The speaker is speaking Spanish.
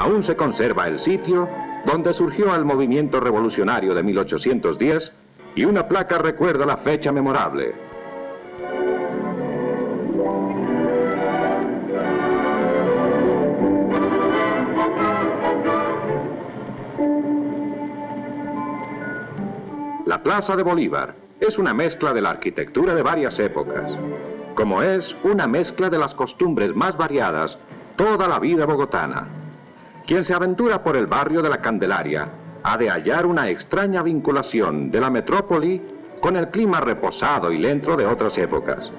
aún se conserva el sitio donde surgió el movimiento revolucionario de 1810 y una placa recuerda la fecha memorable. La Plaza de Bolívar es una mezcla de la arquitectura de varias épocas, como es una mezcla de las costumbres más variadas toda la vida bogotana. Quien se aventura por el barrio de la Candelaria ha de hallar una extraña vinculación de la metrópoli con el clima reposado y lento de otras épocas.